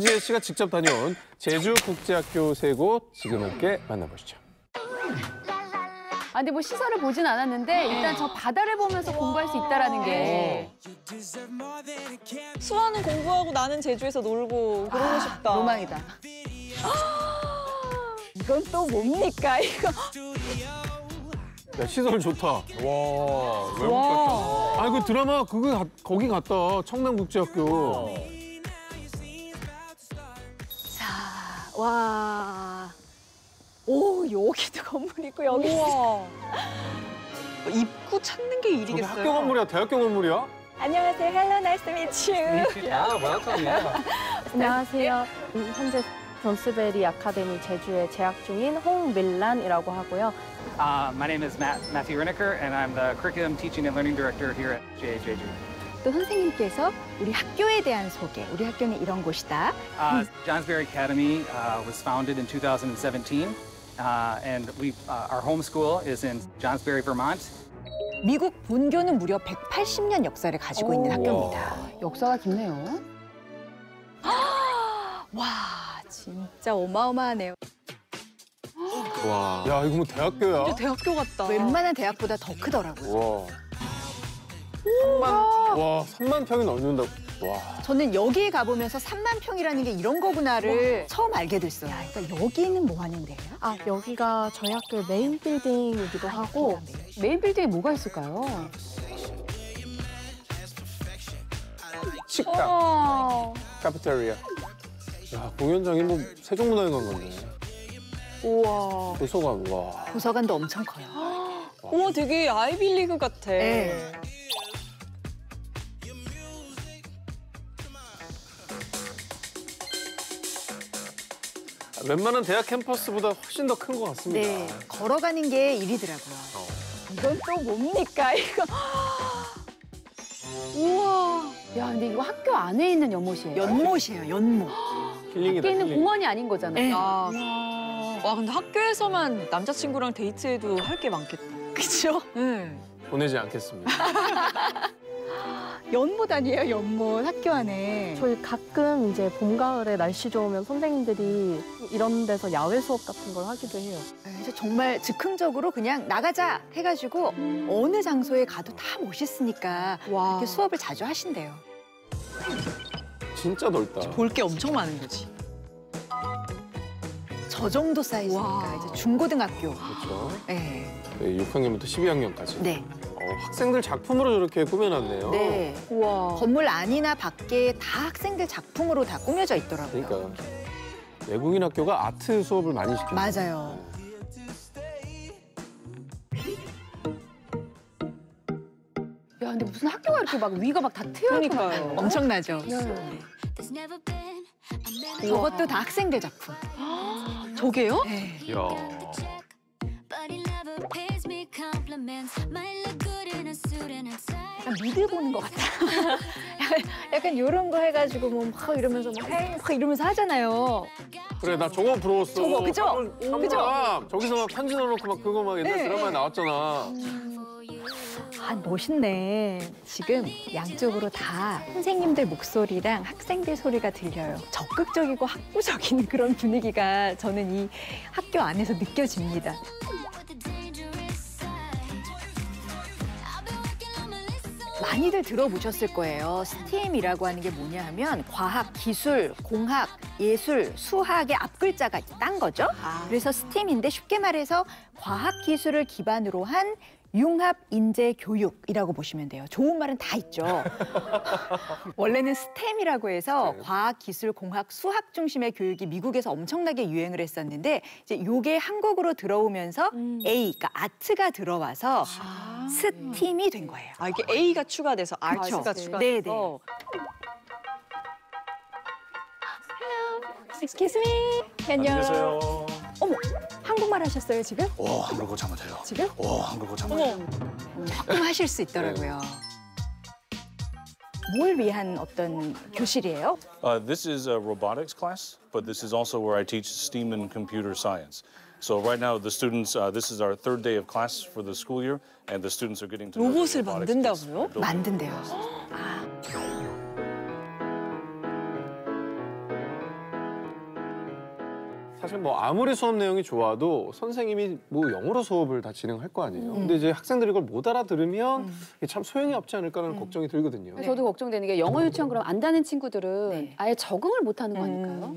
지혜 씨가 직접 다녀온 제주국제학교 세 곳 지금 함께 만나보시죠. 아, 근데 뭐 시설을 보진 않았는데 일단 저 바다를 보면서 공부할 수 있다라는 게 수아는 공부하고 나는 제주에서 놀고 그러고 싶다. 로망이다. 이건 또 뭡니까 이거? 야, 시설 좋다. 와, 외국 와. 같다. 아, 그 드라마 그거 가- 거기 갔다. 청남국제학교. 와. 오 여기도 건물 있고 여기. 우와. 입구 찾는 게 일이겠어요. 학교 건물이야, 대학교 건물이야? 안녕하세요. Hello, nice to meet you. 아, 뭐야, 안녕하세요. 음, 현재 존스베리 아카데미 제주에 재학 중인 홍밀란이라고 하고요. Uh, my name is Matt, Matthew Riniker, and I'm the Curriculum Teaching and Learning Director here at JHJG. 또 선생님께서 우리 학교에 대한 소개, 우리 학교는 이런 곳이다. Uh, Johnsbury Academy uh, was founded in 2017, uh, and we, uh, our home school is in Johnsbury, Vermont. 미국 본교는 무려 180년 역사를 가지고 있는 학교입니다. 역사가 깊네요. 와, 진짜 어마어마하네요. 와. 야, 이거 뭐 대학교야? 진짜 대학교 같다. 웬만한 대학보다 더 크더라고요. 와. 3만, 와, 3만 평이 넘는다. 와. 저는 여기에 가보면서 3만 평이라는 게 이런 거구나를 처음 알게 됐어요. 그러니까 여기는 뭐 하는 데예요? 아, 여기가 저희 학교의 메인 빌딩이기도 하고 메인 빌딩에 뭐가 있을까요? 식당, 와. 카페테리아. 야, 공연장이 뭐 세종문화회관 같네. 우와. 도서관, 와. 도서관도 엄청 커요. 우와 되게 아이빌리그 같아. 네. 웬만한 대학 캠퍼스보다 훨씬 더 큰 것 같습니다. 네, 걸어가는 게 일이더라고요. 이건 또 뭡니까 이거? 우와. 야, 근데 이거 학교 안에 있는 연못이에요. 연못이에요, 연못. 힐링이다, 밖에 있는 힐링. 공원이 아닌 거잖아요. 네. 아. 와 근데 학교에서만 남자친구랑 데이트해도 할 게 많겠다. 그쵸? 네. 보내지 않겠습니다. 연못 아니에요, 연못. 학교 안에. 저희 가끔 이제 봄, 가을에 날씨 좋으면 선생님들이 이런 데서 야외 수업 같은 걸 하기도 해요. 그래서 정말 즉흥적으로 그냥 나가자 해가지고 어느 장소에 가도 다 멋있으니까 와. 이렇게 수업을 자주 하신대요. 진짜 넓다. 볼 게 엄청 많은 거지. 저 정도 사이즈니까 와. 이제 중고등학교. 그렇죠. 네. 네, 6학년부터 12학년까지. 네. 어, 학생들 작품으로 저렇게 꾸며놨네요. 네. 우와. 건물 안이나 밖에 다 학생들 작품으로 다 꾸며져 있더라고요. 그러니까 외국인 학교가 아트 수업을 많이 시켜요. 맞아요. 야, 근데 무슨 학교가 이렇게 막 위가 막 다 트여 있고 막 그러니까요. 엄청나죠? 네. 저것도 다 학생들 작품. 저게요? 네. 이야. 약간 미드 보는 것 같아. 약간, 약간 이런 거 해가지고 뭐막 이러면서 막, 헤이 막 이러면서 하잖아요. 그래 나 저거 부러웠어. 저거, 그죠? 삼- 그죠? 저기서 막 편지 넣어놓고 막 그거 막 옛날 네. 드라마에 나왔잖아. 아 멋있네. 지금 양쪽으로 다 선생님들 목소리랑 학생들 소리가 들려요. 적극적이고 학구적인 그런 분위기가 저는 이 학교 안에서 느껴집니다. 많이들 들어보셨을 거예요. 스팀이라고 하는 게 뭐냐 하면 과학, 기술, 공학, 예술, 수학의 앞글자가 딴 거죠. 그래서 스팀인데 쉽게 말해서 과학 기술을 기반으로 한 융합 인재 교육이라고 보시면 돼요. 좋은 말은 다 있죠. 원래는 스템이라고 해서 네. 과학, 기술, 공학, 수학 중심의 교육이 미국에서 엄청나게 유행을 했었는데 이제 요게 한국으로 들어오면서 A, 그러니까 아트가 들어와서 스팀이 된 거예요. 아 이게 A가 추가돼서 그쵸. R가 네. 추가돼서. Excuse me. 안녕. 어머, 한국말 하셨어요 지금? 오, 한국어 잘못해요. 지금? 오, 한국어 잘못해요. 조금 하실 수 있더라고요. 뭘 위한 어떤 교실이에요? Uh, this is a robotics class, but this is also where I teach STEAM and computer science. So right now, the students, uh, this is our third day of class for the school year, and the students are getting to know 로봇을 robotics 만든다고요? 만든대요. robots. 사실 뭐 아무리 수업 내용이 좋아도 선생님이 뭐 영어로 수업을 다 진행할 거 아니에요. 근데 이제 학생들이 이걸 못 알아들으면 이게 참 소용이 없지 않을까라는 걱정이 들거든요. 저도 걱정되는 게 영어 유치원 그럼 안다는 친구들은 네. 아예 적응을 못 하는 거니까요.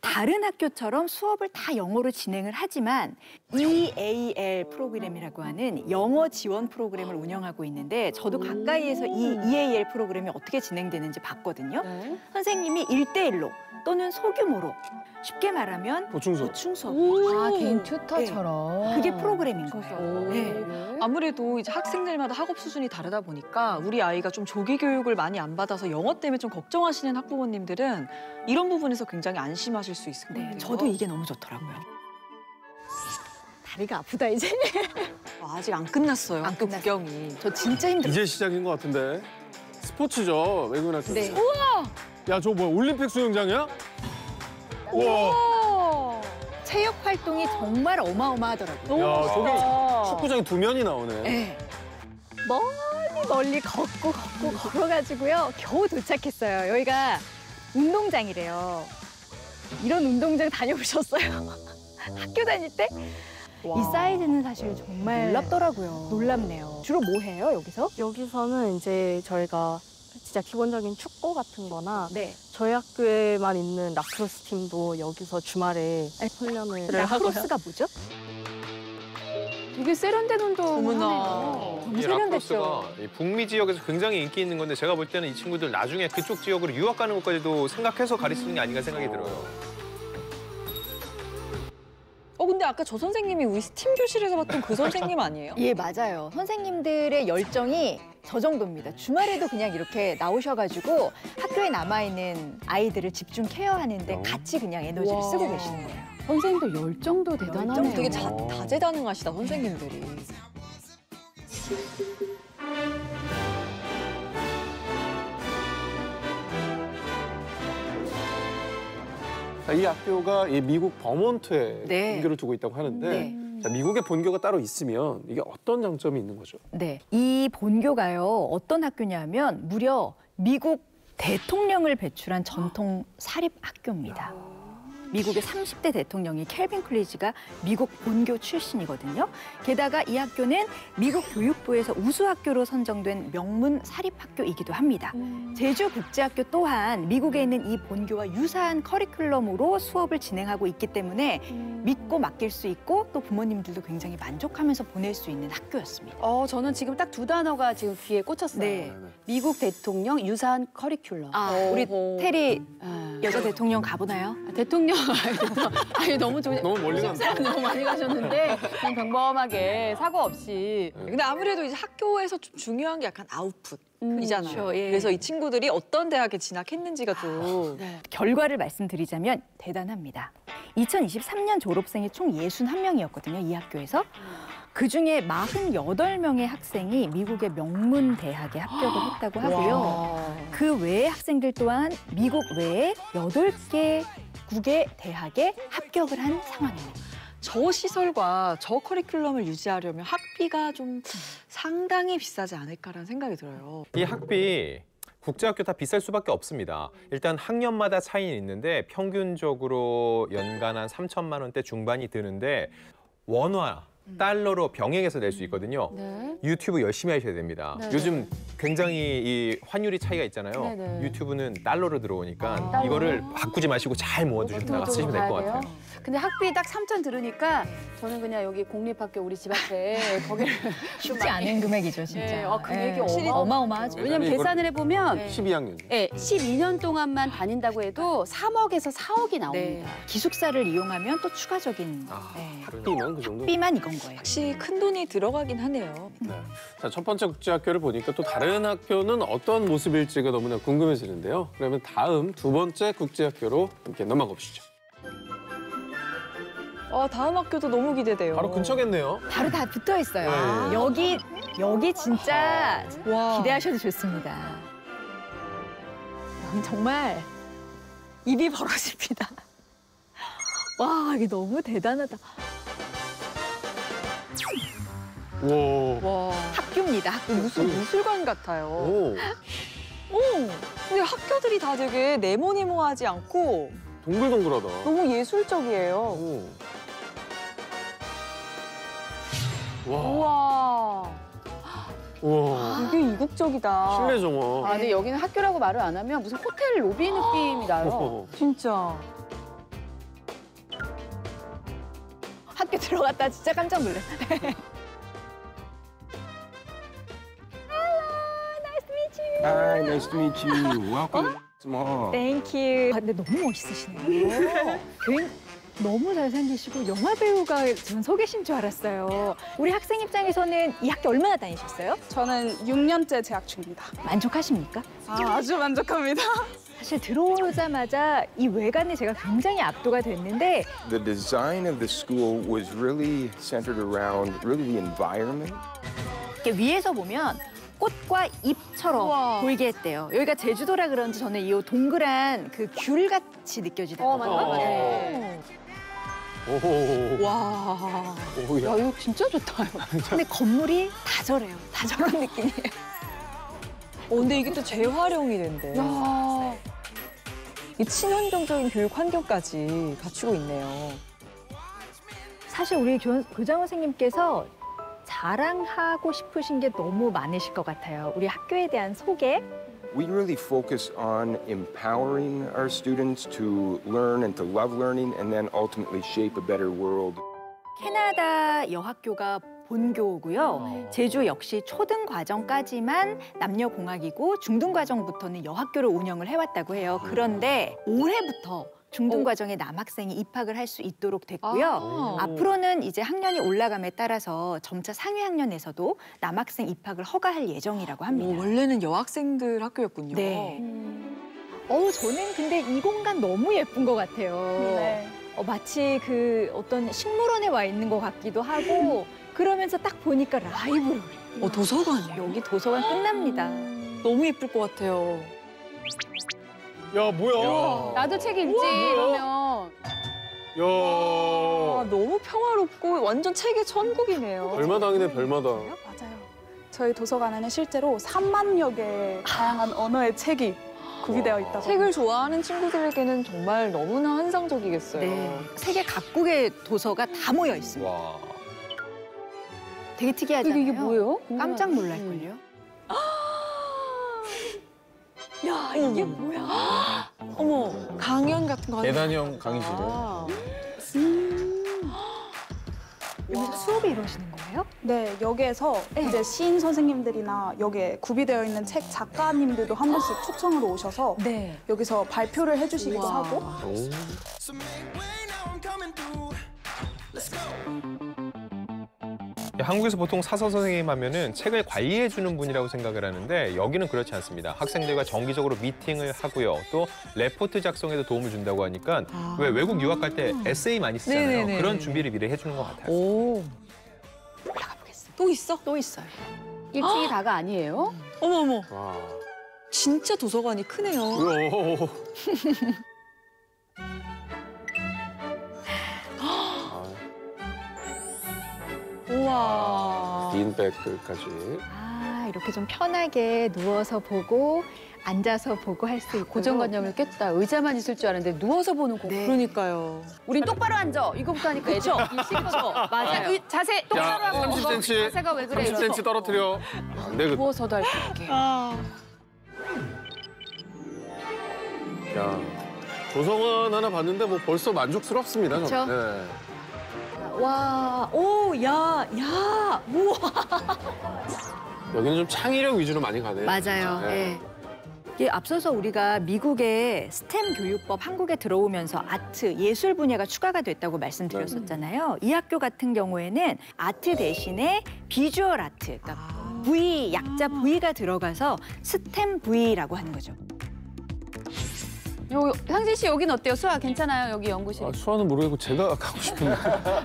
다른 학교처럼 수업을 다 영어로 진행을 하지만 EAL 프로그램이라고 하는 영어 지원 프로그램을 운영하고 있는데 저도 가까이에서 이 EAL 프로그램이 어떻게 진행되는지 봤거든요. 네. 선생님이 일대일로 또는 소규모로 쉽게 말하면 보충수. 보충 수업. 아 개인 튜터처럼. 그게 프로그램인 거예요. 네. 네. 아무래도 이제 학생들마다 학업 수준이 다르다 보니까 우리 아이가 좀 조기 교육을 많이 안 받아서 영어 때문에 좀 걱정하시는 학부모님들은 이런 부분에서 굉장히 안심하실 수 있을 것 같아요. 네, 저도 이게 너무 좋더라고요. 다리가 아프다 이제. 아, 아직 안 끝났어요. 안 학교 끝났어요. 구경이. 저 진짜 힘들어요. 이제 시작인 것 같은데. 스포츠죠 외국인 학교. 네. 야 저거 뭐야 올림픽 수영장이야? 우와. 체육 활동이 정말 어마어마하더라고요. 야 저기 어. 축구장이 두 면이 나오네. 네. 멀리 멀리 걷고 걷고 걸어가지고요 겨우 도착했어요. 여기가 운동장이래요. 이런 운동장 다녀보셨어요? 학교 다닐 때? 이 사이즈는 사실 정말 놀랍더라고요. 놀랍네요. 주로 뭐 해요 여기서? 여기서는 이제 저희가 진짜 기본적인 축구 같은 거나 네. 저희 학교에만 있는 라크로스 팀도 여기서 주말에 훈련을. 라크로스가 뭐죠? 되게 세련된 운동을 어머나. 하네요. 너무 이 세련됐죠. 라크로스가 이 북미 지역에서 굉장히 인기 있는 건데 제가 볼 때는 이 친구들 나중에 그쪽 지역으로 유학 가는 것까지도 생각해서 가르치는 게 아닌가 생각이 들어요. 어, 근데 아까 저 선생님이 우리 스팀 교실에서 봤던 그 선생님 아니에요? 예, 맞아요. 선생님들의 열정이 저 정도입니다. 주말에도 그냥 이렇게 나오셔가지고 학교에 남아있는 아이들을 집중 케어하는데 같이 그냥 에너지를 와. 쓰고 계시는 거예요. 선생님들 열정도 대단하네요. 되게 자, 다재다능하시다, 선생님들이. 자, 이 학교가 이 미국 버몬트에 네. 본교를 두고 있다고 하는데 네. 자, 미국에 본교가 따로 있으면 이게 어떤 장점이 있는 거죠? 네. 이 본교가요, 어떤 학교냐면 무려 미국 대통령을 배출한 전통 사립 학교입니다. 미국의 30대 대통령이 켈빈 클리지가 미국 본교 출신이거든요. 게다가 이 학교는 미국 교육부에서 우수학교로 선정된 명문 사립학교이기도 합니다. 제주 국제학교 또한 미국에 있는 이 본교와 유사한 커리큘럼으로 수업을 진행하고 있기 때문에 믿고 맡길 수 있고 또 부모님들도 굉장히 만족하면서 보낼 수 있는 학교였습니다. 어, 저는 지금 딱 두 단어가 지금 귀에 꽂혔어요. 네. 미국 대통령 유사한 커리큘럼. 아, 우리. 테리 아, 여자 대통령 가보나요? 아, 대통령 아니, 너무 좋 너무 멀리 간다. 너무 많이 가셨는데 그냥 평범하게 사고 없이 근데 아무래도 이제 학교에서 좀 중요한 게 약간 아웃풋 이잖아요. 그렇죠, 예. 그래서 이 친구들이 어떤 대학에 진학했는지가 좀 네. 결과를 말씀드리자면 대단합니다. 2023년 졸업생이 총 61명이었거든요, 이 학교에서. 그중에 48명의 학생이 미국의 명문 대학에 합격을 했다고 하고요. 그 외의 학생들 또한 미국 외에 8개 국의 대학에 합격을 한 상황입니다. 저 시설과 저 커리큘럼을 유지하려면 학비가 좀 상당히 비싸지 않을까라는 생각이 들어요. 이 학비 국제학교 다 비쌀 수밖에 없습니다. 일단 학년마다 차이는 있는데 평균적으로 연간 한 3천만 원대 중반이 드는데 원화 달러로 병행해서 낼 수 있거든요. 네. 유튜브 열심히 하셔야 됩니다. 네, 요즘 굉장히 이 환율이 차이가 있잖아요. 네, 네. 유튜브는 달러로 들어오니까 아, 이거를 바꾸지 마시고 잘 모아두셨다가 쓰시면 될 것? 같아요. 근데 학비 딱 3천 들으니까 저는 그냥 여기 공립학교 우리 집 앞에 거기를 쉽지 않은 금액이죠, 진짜. 예, 아, 금액이 확실히 어마어마 하죠. 왜냐면 이걸- 계산을 해보면 네. 12학년. 예, 12년 동안만 다닌다고 해도 3억에서 4억이 나옵니다. 기숙사를 이용하면 또 추가적인 아, 네. 학비만 그 정도. 학비만 이건 거예요. 확실히 큰 돈이 들어가긴 하네요. 네. 자, 첫 번째 국제학교를 보니까 또 다른 학교는 어떤 모습일지가 너무나 궁금해지는데요. 그러면 다음 두 번째 국제학교로 함께 넘어가 보시죠. 아, 다음 학교도 너무 기대돼요. 바로 근처겠네요. 바로 다 붙어 있어요. 네. 여기 여기 진짜 와. 기대하셔도 좋습니다. 여기 정말 입이 벌어집니다. 와, 이게 너무 대단하다. 와. 와. 학교입니다, 학교. 무슨 미술관 같아요. 오. 오. 근데 학교들이 다 되게 네모네모하지 않고 동글동글하다. 너무 예술적이에요. 오. 와. 우와. 우와. 되게 이국적이다. 실내 정원. 아, 근데 여기는 학교라고 말을 안 하면 무슨 호텔 로비 느낌이 나요. 어. 진짜. 학교 들어갔다 진짜 깜짝 놀랐 Hi, nice to meet you. Welcome Mall. Thank you. 아, 근데 너무 멋있으시네요. 굉- 너무 잘생기시고 영화 배우가 전 속이신 줄 알았어요. 우리 학생 입장에서는 이 학교 얼마나 다니셨어요? 저는 6년째 재학 중입니다. 만족하십니까? 아, 아주 만족합니다. 사실 들어오자마자 이 외관에 제가 굉장히 압도가 됐는데 The design of the school was really centered around really the environment. 이렇게 위에서 보면 꽃과 잎처럼 보이게 했대요. 여기가 제주도라 그런지 저는 이 동그란 그 귤 같이 느껴지더라고요. 어, 맞아. 네. 오. 와. 오야. 야, 이거 진짜 좋다. 근데 건물이 다 저래요. 다 저런 느낌이에요. 어, 근데 이게 또 재활용이 된대. 야. 이 친환경적인 교육 환경까지 갖추고 있네요. 사실 우리 교, 교장 선생님께서 자랑하고 싶으신 게 너무 많으실 것 같아요. 우리 학교에 대한 소개. We really focus on empowering our students to learn and to love learning and then ultimately shape a better world. 캐나다 여학교가 본교고요. 제주 역시 초등 과정까지만 남녀 공학이고 중등 과정부터는 여학교를 운영을 해왔다고 해요. 그런데 올해부터 중등 과정에 남학생이 입학을 할 수 있도록 됐고요. 아. 앞으로는 이제 학년이 올라감에 따라서 점차 상위 학년에서도 남학생 입학을 허가할 예정이라고 합니다. 오, 원래는 여학생들 학교였군요. 네. 어우, 저는 근데 이 공간 너무 예쁜 것 같아요. 네. 어, 마치 그 어떤 식물원에 와 있는 것 같기도 하고 그러면서 딱 보니까 라이브러리. 어, 도서관이요. 여기 도서관 끝납니다. 너무 예쁠 것 같아요. 야 뭐야? 나도 책 읽지, 이러면. 아, 야. 너무 평화롭고 완전 책의 천국이네요. 별마당이네 별마당. 맞아요. 저희 도서관 에는 실제로 3만여 개의 다양한 언어의 책이 구비되어 있다고. 책을 좋아하는 친구들에게는 정말 너무나 환상적이겠어요. 네. 세계 각국의 도서가 다 모여 있습니다. 와. 되게 특이하잖아요. 이게, 이게 뭐예요? 깜짝 놀랄걸요? 야, 이게 뭐야? 어머, 강연 같은 거 하는 계단형 강의실이요. 아, 여기서 수업이 이루어지는 거예요? 네, 여기에서 이제 시인 선생님들이나 여기에 구비되어 있는 책 작가님들도 한 번씩 초청으로 오셔서 네. 여기서 발표를 해주시기도 하고 오. 한국에서 보통 사서 선생님 하면은 책을 관리해 주는 분이라고 생각을 하는데 여기는 그렇지 않습니다. 학생들과 정기적으로 미팅을 하고요. 또 레포트 작성에도 도움을 준다고 하니까 왜 외국 유학 갈 때 에세이 많이 쓰잖아요. 네네네. 그런 준비를 미리 해주는 것 같아요. 오. 올라가 보겠습니다. 또 있어? 또 있어요. 일찍이 다가 아니에요? 어머, 어머. 와. 진짜 도서관이 크네요. 우와. 빈백들까지. 아, 이렇게 좀 편하게 누워서 보고 앉아서 보고 할 수 있고. 고정관념을 깼다. 의자만 있을 줄 알았는데 누워서 보는 공. 네. 그러니까요. 우린 똑바로 앉아. 이거부터 하니까 애들 싫거든. 맞아요. 의- 자세 똑바로 야, 하고. 30cm. 자세가 왜 그래? 30cm 떨어뜨려. 안 되거든. 누워서도 할 수 있게. 야. 도서관 하나 봤는데 뭐 벌써 만족스럽습니다. 네. 와, 오, 야, 야, 우와. 여기는 좀 창의력 위주로 많이 가네요. 맞아요. 네. 예. 이게 앞서서 우리가 미국의 스템 교육법 한국에 들어오면서 아트, 예술 분야가 추가가 됐다고 말씀드렸었잖아요. 이 학교 같은 경우에는 아트 대신에 비주얼 아트, 그러니까 V, 약자 V가 들어가서 스템 V라고 하는 거죠. 요 상진 씨 여긴 어때요? 수아 괜찮아요? 여기 연구실. 아, 수아는 모르겠고 제가 가고 싶은데.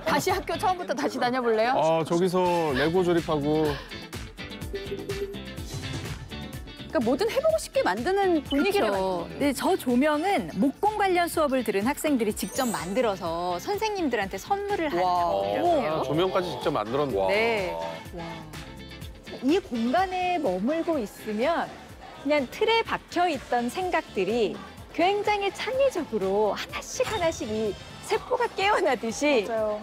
다시 학교 처음부터 다시 다녀볼래요? 아, 저기서 레고 조립하고. 그러니까 뭐든 해보고 싶게 만드는 분위기를 그렇죠. 네, 저 조명은 목공 관련 수업을 들은 학생들이 직접 만들어서 선생님들한테 선물을 한 와. 작업이라고 해요. 아, 조명까지 직접 만들었네. 네. 이 공간에 머물고 있으면 그냥 틀에 박혀 있던 생각들이 그 굉장히 창의적으로 하나씩 하나씩 이 세포가 깨어나듯이 맞아요.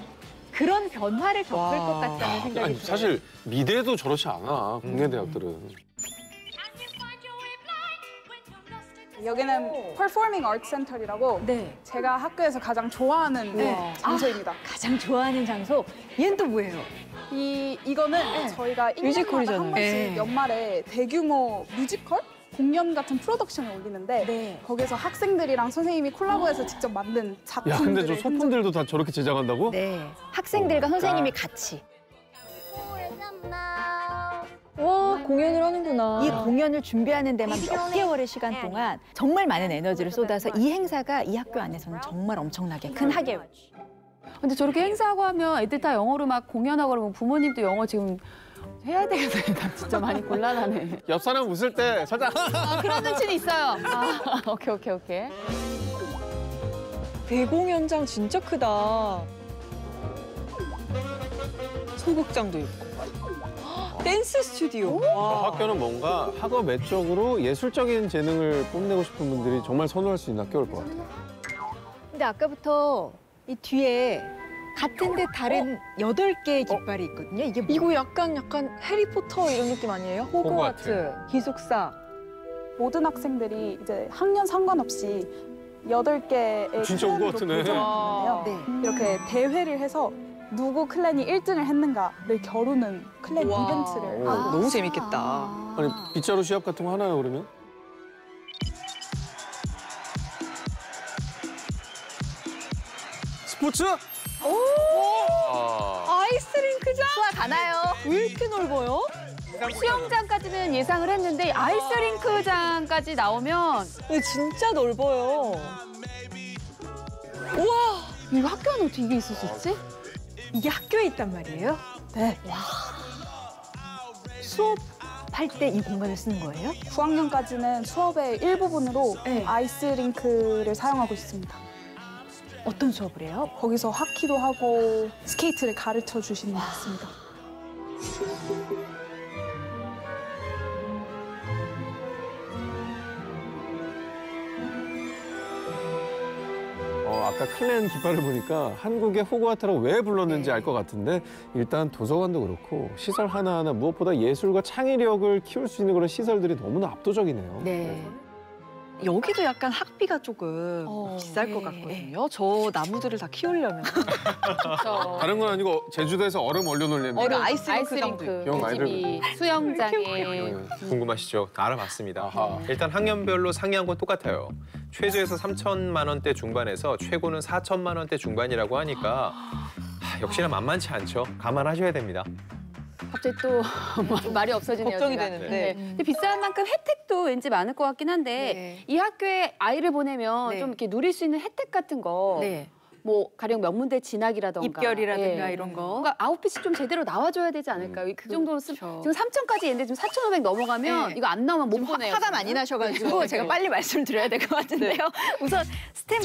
그런 변화를 겪을 와. 것 같다는 생각이 아니 들어요. 사실 미대도 저렇지 않아 국내 대학들은. 여기는 Performing Arts Center이라고 네. 제가 학교에서 가장 좋아하는 네. 장소입니다. 가장 좋아하는 장소. 얘는 또 뭐예요? 이 이거는 저희가 1년마다 뮤지컬이잖아요. 한 번씩 네. 연말에 대규모 뮤지컬 공연 같은 프로덕션을 올리는데 네. 거기서 학생들이랑 선생님이 콜라보해서 직접 만든 야 작품들을 근데 저 소품들도 다 저렇게 제작한다고? 네. 학생들과 오, 선생님이 까. 같이 와 공연을 하는구나. 이 공연을 준비하는 데만 몇 개월의 시간 동안 정말 많은 에너지를 쏟아서 이 행사가 이 학교 안에서는 정말 엄청나게 큰 학예요. 근데 저렇게 행사하고 하면 애들 다 영어로 막 공연하고 그러면 부모님도 영어 지금 해야 되겠네. 나 진짜 많이 곤란하네. 옆 사람 웃을 때 살짝 아, 그런 눈치는 있어요. 아, 오케이, 오케이, 오케이. 대공연장 진짜 크다. 소극장도 있고. 댄스 스튜디오. 저 와. 학교는 뭔가 학업 외적으로 예술적인 재능을 뽐내고 싶은 분들이 정말 선호할 수 있는 학교일 것 같아요. 근데 아까부터 이 뒤에 같은 듯 다른 여덟 개의 깃발이 있거든요. 이게 뭐? 이거 약간 약간 해리포터 이런 느낌 아니에요? 호그와트, 기숙사. 모든 학생들이 이제 학년 상관없이 여덟 개의 진짜 호그와트네. 도전하는데요. 네. 이렇게 대회를 해서 누구 클랜이 1등을 했는가를 겨루는 클랜 와. 이벤트를 오. 하고 너무 재밌겠다. 아니 빗자루 시합 같은 거 하나요 그러면? 스포츠? 오! 아이스링크장 수학 가나요? 왜 이렇게 넓어요? 수영장까지는 예상을 했는데 아이스링크장까지 나오면 이거 진짜 넓어요. 이거 학교 안에 어떻게 이게 있을 수 있지? 이게 학교에 있단 말이에요? 네. 수업할 때 이 공간을 쓰는 거예요? 9학년까지는 수업의 일부분으로 네. 아이스링크를 사용하고 있습니다. 어떤 수업을 해요? 거기서 하키도 하고 스케이트를 가르쳐 주시는 것 같습니다. 어, 아까 클랜 깃발을 보니까 한국의 호그와트라고 왜 불렀는지 알 것 같은데 일단 도서관도 그렇고 시설 하나하나 무엇보다 예술과 창의력을 키울 수 있는 그런 시설들이 너무나 압도적이네요. 네. 여기도 약간 학비가 조금 어, 비쌀 것 네. 같거든요. 저 나무들을 다 키우려면. 다른 건 아니고 제주도에서 얼음 얼려놓으려면 얼음 아이스링크, 영 아이들 이 수영장에 네. 궁금하시죠? 다 알아봤습니다. 아하. 일단 학년별로 상이한 건 똑같아요. 최저에서 3천만 원대 중반에서 최고는 4천만 원대 중반이라고 하니까 하, 역시나 만만치 않죠. 감안하셔야 됩니다. 갑자기 또 말이 없어지네요. 걱정이 제가. 되는데. 네. 근데 비싼 만큼 혜택도 왠지 많을 것 같긴 한데 네. 이 학교에 아이를 보내면 네. 좀 이렇게 누릴 수 있는 혜택 같은 거. 네. 뭐 가령 명문대 진학이라던가 입결이라든가 예. 이런 거. 뭔가 아웃핏이 좀 제대로 나와줘야 되지 않을까요? 그 정도로 쓰, 그렇죠. 지금 3천까지 했는데 지금 4,500 넘어가면 네. 이거 안 나오면 못 보내요. 화가. 많이 나셔가지고 네. 제가 빨리 말씀드려야 될 것 같은데요. 우선 스템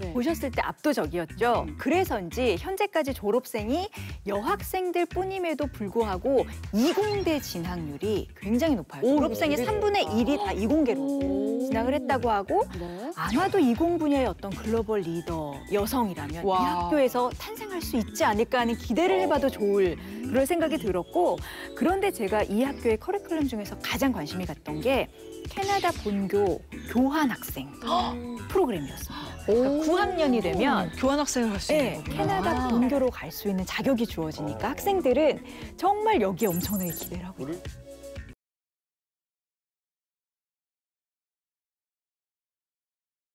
네. 보셨을 때 압도적이었죠. 그래서인지 현재까지 졸업생이 여학생들 뿐임에도 불구하고 이공대 진학률이 굉장히 높아요. 졸업생의 3분의 1이 다 이공계로 진학을 했다고 하고 네. 아마도 이공 분야의 어떤 글로벌 리더 여성이라면 이 와. 학교에서 탄생할 수 있지 않을까 하는 기대를 해봐도 좋을 그런 생각이 들었고 그런데 제가 이 학교의 커리큘럼 중에서 가장 관심이 갔던 게 캐나다 본교 교환 학생 프로그램이었습니다. 그러니까 9학년이 되면 교환학생을 할 수 있는 네, 거구나. 캐나다 아. 본교로 갈 수 있는 자격이 주어지니까 학생들은 정말 여기에 엄청나게 기대를 하고 있어요.